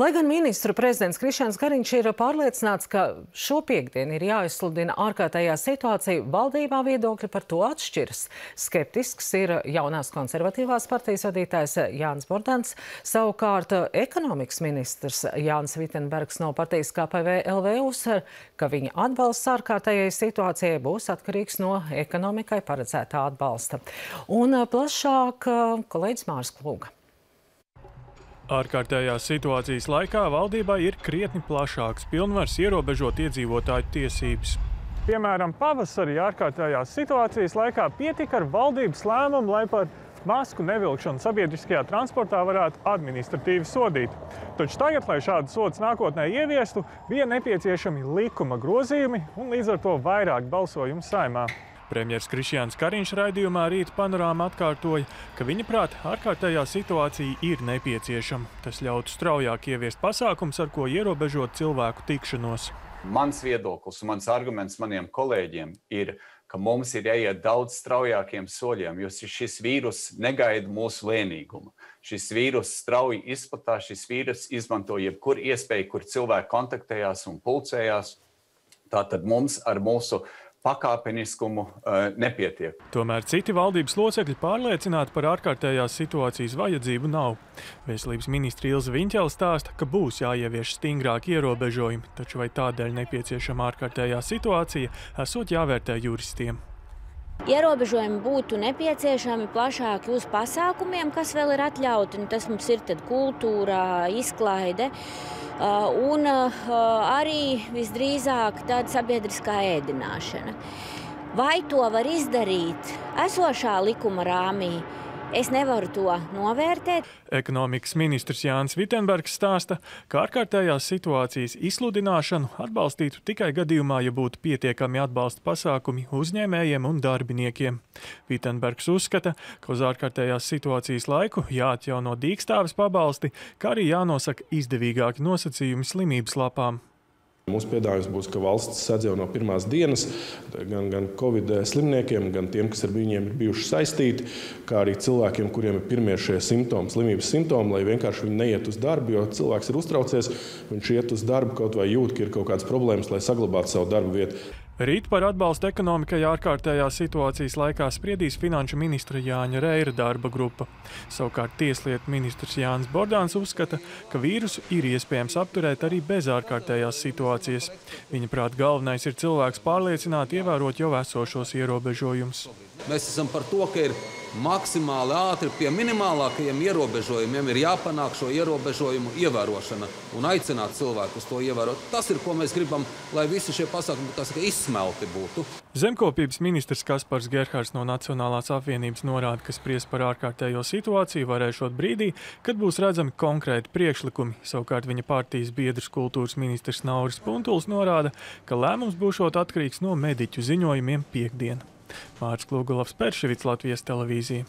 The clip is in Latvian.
Lai gan ministru prezidents Krišāns Kariņš ir pārliecināts, ka šo piekdienu ir jāizsludina ārkārtējā situācija, valdībā viedokļi par to atšķiras. Skeptisks ir jaunās konservatīvās partijas vadītājs Jānis Bordans. Savukārt ekonomikas ministrs Jānis Vitenbergs no partijas KPV LV uzsver, ka viņa atbalsts ārkārtējai situācijai būs atkarīgs no ekonomikai paredzētā atbalsta. Un plašāk kolēģis Mārs Klūga. Ārkārtējās situācijas laikā valdībai ir krietni plašāks pilnvars ierobežot iedzīvotāju tiesības. Piemēram, pavasarī ārkārtējās situācijas laikā pietika ar valdības lēmumu, lai par masku nevilkšanu sabiedriskajā transportā varētu administratīvi sodīt. Taču tagad, lai šādas sodas nākotnē ieviestu, bija nepieciešami likuma grozījumi un līdz ar to vairāk balsojumu saimā. Premjers Krišjāns Kariņš raidījumā rīta panorāma atkārtoja, ka viņa prāt ārkārtējā situācija ir nepieciešama. Tas ļautu straujāk ieviest pasākums, ar ko ierobežot cilvēku tikšanos. Mans viedoklis un mans arguments maniem kolēģiem ir, ka mums ir jāiet daudz straujākiem soļiem, jo šis vīrus negaida mūsu lēnīgumu. Šis vīrus strauji izplatās, šis vīrus izmanto jebkuru iespēju, kur cilvēki kontaktējās un pulcējās. Tātad mums ar mūsu pakāpeniskumu uh, nepietiek. Tomēr citi valdības locekļi pārliecināti par ārkārtējās situācijas vajadzību nav. Veselības ministra Ilza Viņķela stāsta, ka būs jāievieš stingrāki ierobežojumi, taču vai tādēļ nepieciešama ārkārtējā situācija, esot jāvērtē juristiem. Ierobežojumi būtu nepieciešami plašāki uz pasākumiem, kas vēl ir atļauti. Un tas mums ir kultūra, izklaide un arī visdrīzāk tāda sabiedriskā ēdināšana. Vai to var izdarīt esošā likuma rāmī? Es nevaru to novērtēt. Ekonomikas ministrs Jānis Vitenbergs stāsta, ka ārkārtējās situācijas izsludināšanu atbalstītu tikai gadījumā, ja būtu pietiekami atbalsta pasākumi uzņēmējiem un darbiniekiem. Vitenbergs uzskata, ka uz ārkārtējās situācijas laiku jāatjauno dīkstāves pabalsti, kā arī jānosaka izdevīgāki nosacījumi slimības lapām. Mūsu piedāvājums būs, ka valsts sadz jau no pirmās dienas gan, gan Covid slimniekiem, gan tiem, kas ar viņiem ir bijuši saistīti, kā arī cilvēkiem, kuriem ir pirmie šie simptomi, slimības simptomi, lai vienkārši viņi neiet uz darbu, jo cilvēks ir uztraucies, viņš iet uz darbu kaut vai jūt, ka ir kaut kādas problēmas, lai saglabātu savu darbu vietu. Rīt par atbalstu ekonomikai ārkārtējā situācijas laikā spriedīs finanšu ministra Jāņa Reira darba grupa. Savukārt tieslietu ministrs Jānis Bordāns uzskata, ka vīrusu ir iespējams apturēt arī bez ārkārtējās situācijas. Viņa prāt galvenais ir cilvēks pārliecināt ievērot jau esošos ierobežojumus. Mēs esam par to, ka ir maksimāli ātri pie minimālākajiem ierobežojumiem ir jāpanāk šo ierobežojumu ievērošana un aicināt cilvēkus to ievērot. Tas ir, ko mēs gribam, lai visi šie pasākumi saka, izsmelti būtu. Zemkopības ministrs Kaspars Gerhards no Nacionālās apvienības norāda, ka spries par ārkārtējo situāciju varēšot brīdī, kad būs redzami konkrēti priekšlikumi. Savukārt viņa partijas biedrs kultūras ministrs Nauris Puntuls norāda, ka lēmums būšot atkarīgs no mediķu ziņojumiem piekdien. Mārcis Klugulavs Perševits, Latvijas televīzija.